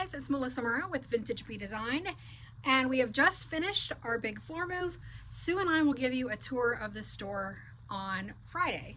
guys, it's Melissa Marro with Vintage Bee Design and we have just finished our big floor move. Sue and I will give you a tour of the store on Friday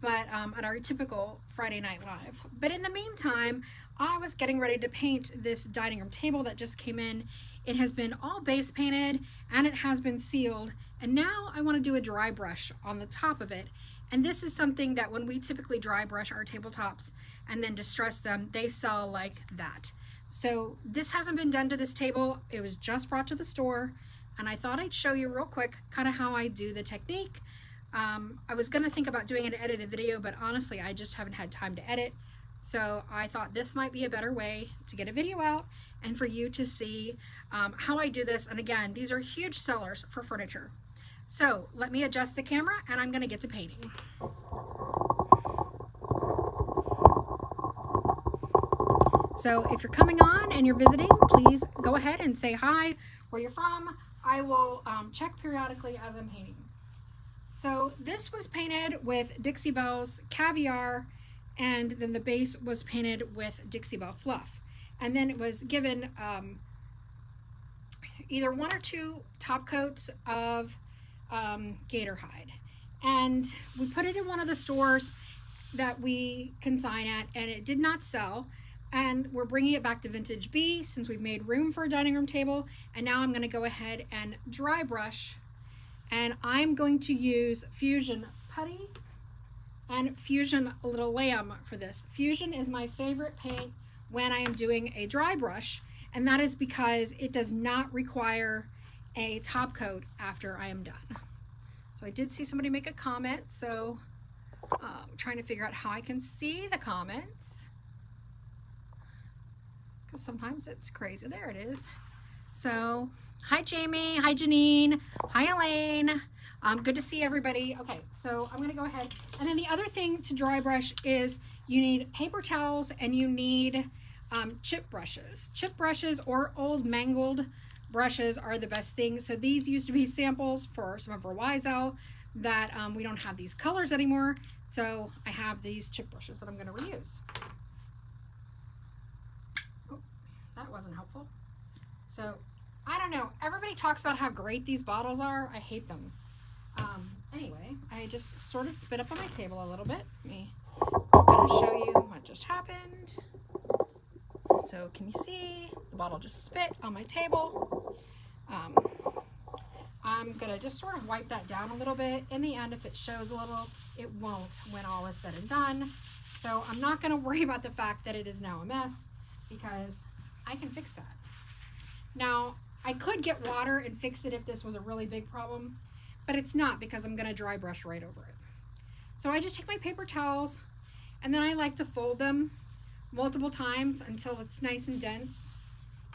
but um, at our typical Friday Night Live. But in the meantime, I was getting ready to paint this dining room table that just came in. It has been all base painted and it has been sealed. And now I want to do a dry brush on the top of it. And this is something that when we typically dry brush our tabletops and then distress them, they sell like that. So this hasn't been done to this table. It was just brought to the store. And I thought I'd show you real quick kind of how I do the technique. Um, I was going to think about doing an edited video, but honestly, I just haven't had time to edit. So I thought this might be a better way to get a video out and for you to see um, how I do this. And again, these are huge sellers for furniture. So let me adjust the camera and I'm going to get to painting. So if you're coming on and you're visiting, please go ahead and say hi, where you're from. I will um, check periodically as I'm painting. So this was painted with Dixie Belle's Caviar and then the base was painted with Dixie Belle Fluff. And then it was given um, either one or two top coats of um, gator hide. And we put it in one of the stores that we consign at and it did not sell. And we're bringing it back to Vintage Bee since we've made room for a dining room table. And now I'm gonna go ahead and dry brush and I'm going to use Fusion Putty and Fusion Little Lamb for this. Fusion is my favorite paint when I am doing a dry brush, and that is because it does not require a top coat after I am done. So I did see somebody make a comment, so uh, I'm trying to figure out how I can see the comments. Because sometimes it's crazy. There it is. So, hi Jamie, hi Janine, hi Elaine. Um, good to see everybody. Okay, so I'm gonna go ahead. And then the other thing to dry brush is you need paper towels and you need um, chip brushes. Chip brushes or old mangled brushes are the best thing. So these used to be samples for some of our Wise Owl that um, we don't have these colors anymore. So I have these chip brushes that I'm gonna reuse. Oh, that wasn't helpful. So I don't know. Everybody talks about how great these bottles are. I hate them. Um, anyway, I just sort of spit up on my table a little bit. Let me show you what just happened. So can you see the bottle just spit on my table? Um, I'm gonna just sort of wipe that down a little bit. In the end, if it shows a little, it won't when all is said and done. So I'm not gonna worry about the fact that it is now a mess because I can fix that. Now, I could get water and fix it if this was a really big problem, but it's not because I'm gonna dry brush right over it. So I just take my paper towels and then I like to fold them multiple times until it's nice and dense.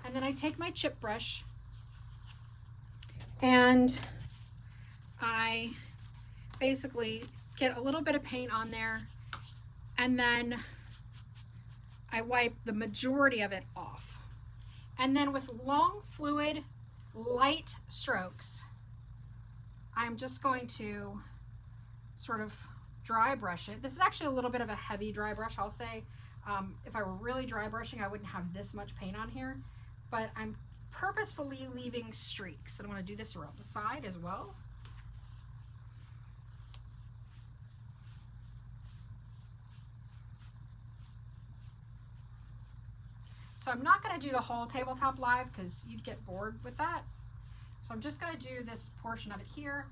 And then I take my chip brush and I basically get a little bit of paint on there and then I wipe the majority of it off. And then with long fluid, light strokes, I'm just going to sort of dry brush it. This is actually a little bit of a heavy dry brush, I'll say. Um, if I were really dry brushing, I wouldn't have this much paint on here, but I'm purposefully leaving streaks. And I'm gonna do this around the side as well. So I'm not going to do the whole tabletop live because you'd get bored with that. So I'm just going to do this portion of it here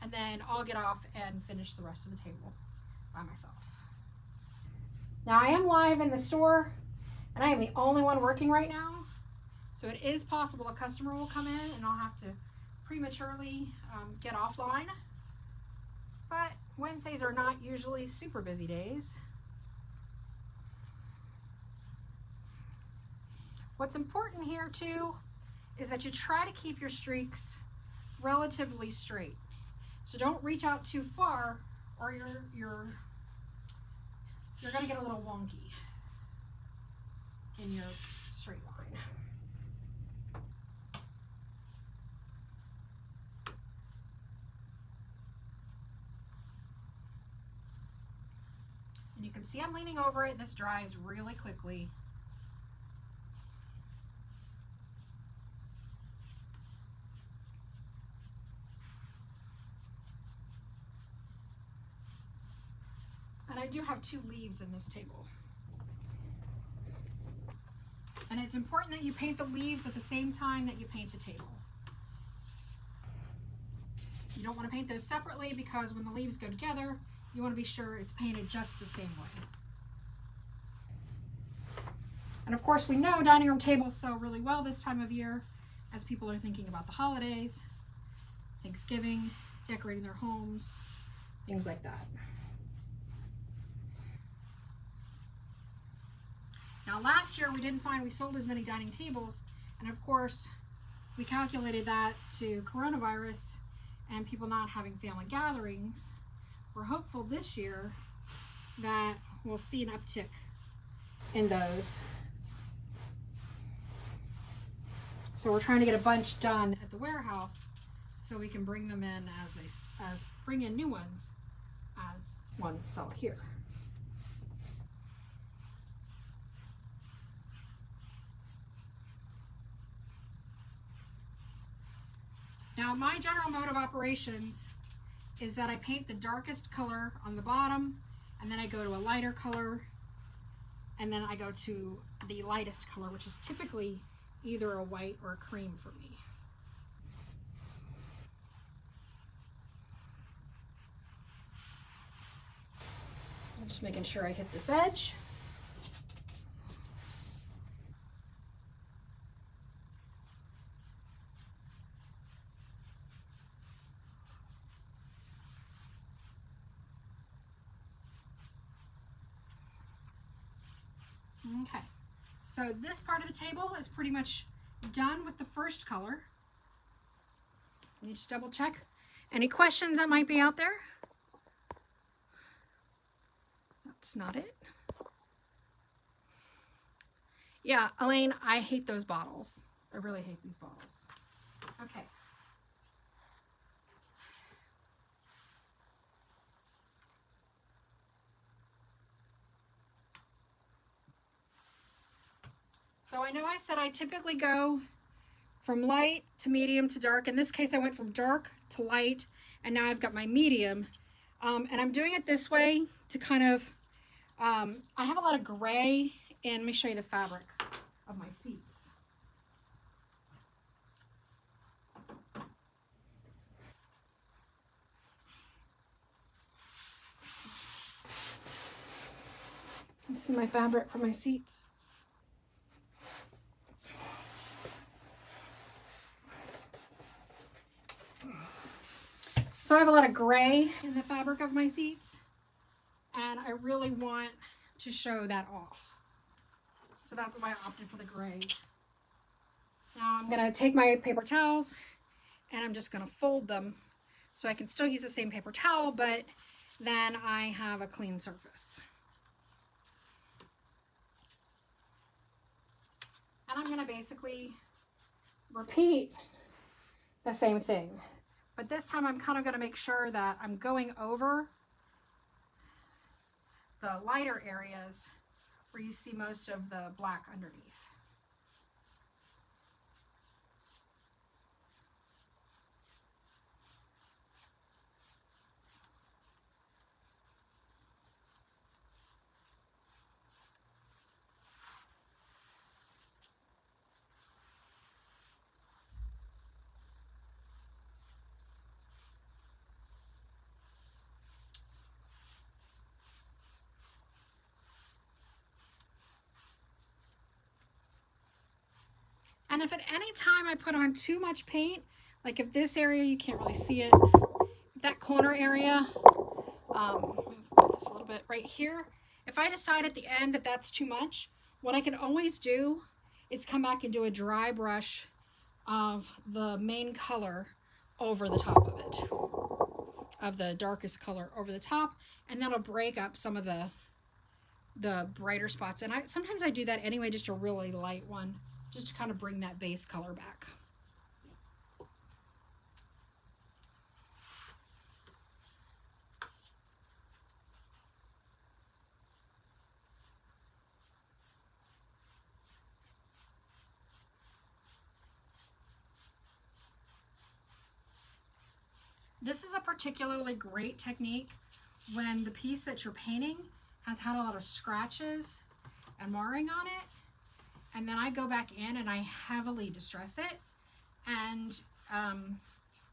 and then I'll get off and finish the rest of the table by myself. Now I am live in the store and I am the only one working right now. So it is possible a customer will come in and I'll have to prematurely um, get offline. But Wednesdays are not usually super busy days. What's important here too is that you try to keep your streaks relatively straight. So don't reach out too far or you're, you're, you're gonna get a little wonky in your straight line. And you can see I'm leaning over it. This dries really quickly. Two leaves in this table. And it's important that you paint the leaves at the same time that you paint the table. You don't want to paint those separately because when the leaves go together, you want to be sure it's painted just the same way. And of course, we know dining room tables sell really well this time of year as people are thinking about the holidays, Thanksgiving, decorating their homes, things like that. Now last year we didn't find we sold as many dining tables and of course we calculated that to coronavirus and people not having family gatherings. We're hopeful this year that we'll see an uptick in those. So we're trying to get a bunch done at the warehouse so we can bring them in as they as bring in new ones as ones sell here. Now my general mode of operations is that I paint the darkest color on the bottom and then I go to a lighter color and then I go to the lightest color which is typically either a white or a cream for me. I'm just making sure I hit this edge. Okay, so this part of the table is pretty much done with the first color. Me just double check. Any questions that might be out there? That's not it. Yeah, Elaine, I hate those bottles. I really hate these bottles. Okay. So I know I said I typically go from light to medium to dark. In this case, I went from dark to light, and now I've got my medium. Um, and I'm doing it this way to kind of, um, I have a lot of gray, and let me show you the fabric of my seats. You see my fabric for my seats? So I have a lot of gray in the fabric of my seats and I really want to show that off. So that's why I opted for the gray. Now I'm to take my paper towels and I'm just to fold them so I can still use the same paper towel, but then I have a clean surface. And I'm to basically repeat the same thing. But this time I'm kind of going to make sure that I'm going over the lighter areas where you see most of the black underneath. And if at any time I put on too much paint, like if this area, you can't really see it, that corner area, um, this a little bit right here, if I decide at the end that that's too much, what I can always do is come back and do a dry brush of the main color over the top of it, of the darkest color over the top, and that'll break up some of the the brighter spots. And I sometimes I do that anyway, just a really light one just to kind of bring that base color back. This is a particularly great technique when the piece that you're painting has had a lot of scratches and marring on it. And then I go back in and I heavily distress it. And um,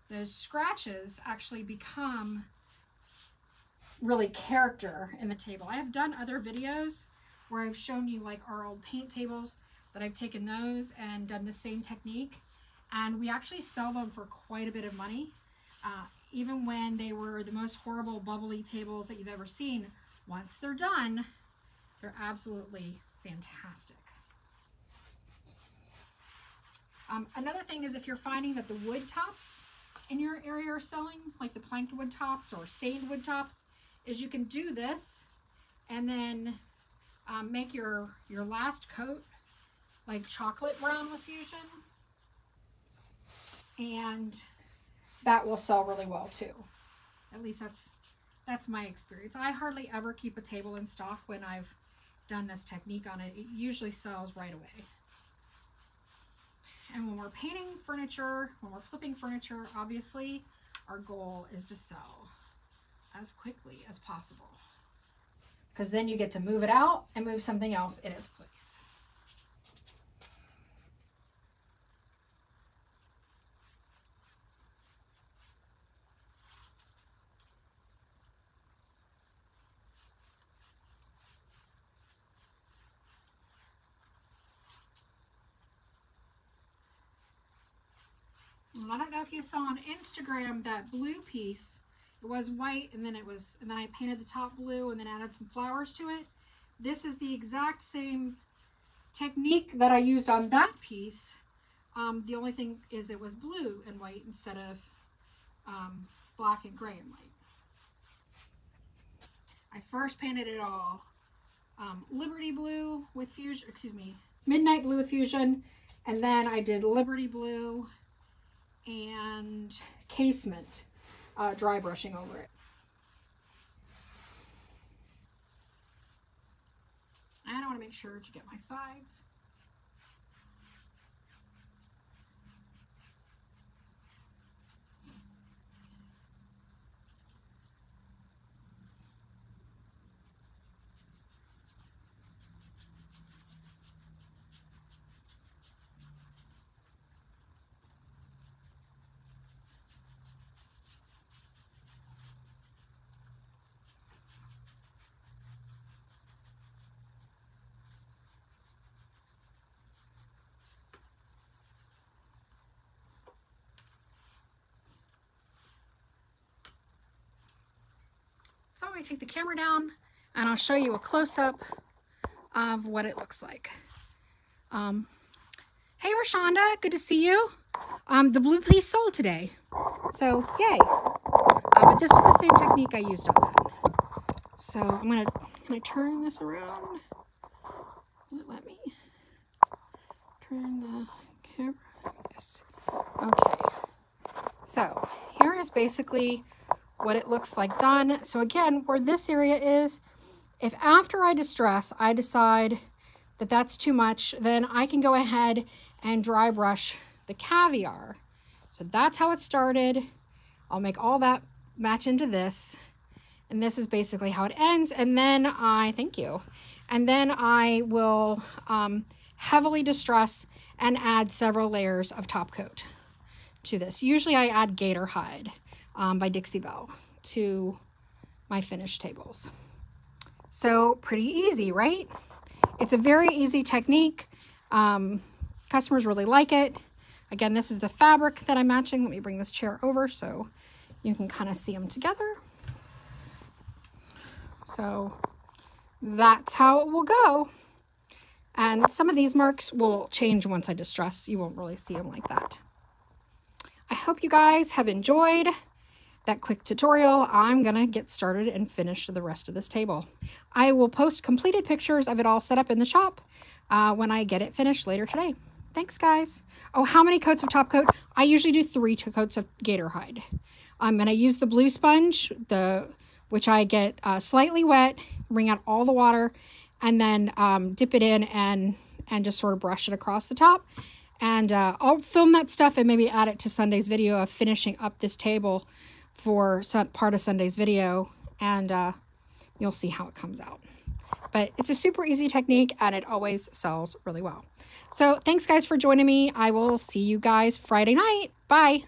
those scratches actually become really character in the table. I have done other videos where I've shown you like our old paint tables that I've taken those and done the same technique. And we actually sell them for quite a bit of money. Uh, even when they were the most horrible bubbly tables that you've ever seen, once they're done, they're absolutely fantastic. Um, another thing is if you're finding that the wood tops in your area are selling, like the planked wood tops or stained wood tops, is you can do this and then um, make your, your last coat like chocolate brown with fusion. And that will sell really well too. At least that's that's my experience. I hardly ever keep a table in stock when I've done this technique on it. It usually sells right away. And when we're painting furniture, when we're flipping furniture, obviously our goal is to sell as quickly as possible. Because then you get to move it out and move something else in its place. I don't know if you saw on Instagram that blue piece. It was white and then it was, and then I painted the top blue and then added some flowers to it. This is the exact same technique that I used on that piece. Um, the only thing is it was blue and white instead of um, black and gray and white. I first painted it all um, Liberty Blue with Fusion, excuse me, Midnight Blue with Fusion, and then I did Liberty Blue and casement uh, dry brushing over it. And I want to make sure to get my sides. So I'm going to take the camera down and I'll show you a close-up of what it looks like. Um, hey, Rashonda, good to see you. Um, the blue piece sold today. So, yay. Uh, but this was the same technique I used on that. So I'm going to, can I turn this around? Let me turn the camera. Yes. Okay. So here is basically what it looks like done. So again, where this area is, if after I distress, I decide that that's too much, then I can go ahead and dry brush the caviar. So that's how it started. I'll make all that match into this. And this is basically how it ends. And then I, thank you. And then I will um, heavily distress and add several layers of top coat to this. Usually I add gator hide um, by Dixie Belle to my finished tables. So pretty easy, right? It's a very easy technique. Um, customers really like it. Again, this is the fabric that I'm matching. Let me bring this chair over so you can kind of see them together. So that's how it will go. And some of these marks will change once I distress. You won't really see them like that. I hope you guys have enjoyed that quick tutorial, I'm going to get started and finish the rest of this table. I will post completed pictures of it all set up in the shop uh, when I get it finished later today. Thanks, guys. Oh, how many coats of top coat? I usually do three coats of gator hide. I'm going to use the blue sponge, the which I get uh, slightly wet, wring out all the water, and then um, dip it in and, and just sort of brush it across the top. And uh, I'll film that stuff and maybe add it to Sunday's video of finishing up this table for part of Sunday's video and uh, you'll see how it comes out. But it's a super easy technique and it always sells really well. So thanks guys for joining me. I will see you guys Friday night. Bye.